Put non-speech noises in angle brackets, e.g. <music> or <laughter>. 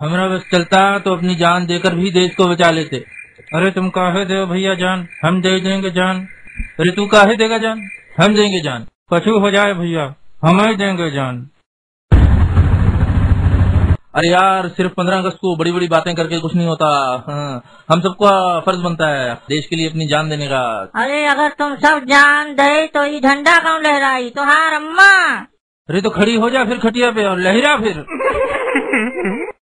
हमारा बस चलता तो अपनी जान देकर भी देश को बचा लेते। अरे तुम काहे दे भैया जान? हम दे देंगे जान। अरे तू काहे देगा जान? हम देंगे जान। कछु हो जाए भैया हम ही देंगे जान। अरे यार सिर्फ़ पंद्रह अगस्त को बड़ी बड़ी बातें करके कुछ नहीं होता। हाँ, हम सबका फ़र्ज़ बनता है देश के लिए अपनी जान देने का। अरे अगर तुम सब जान दे तो ये झंडा कौन लहराई? तो हार अम्मा अरे तो खड़ी हो जा फिर खटिया पे और लहरा फिर। <laughs>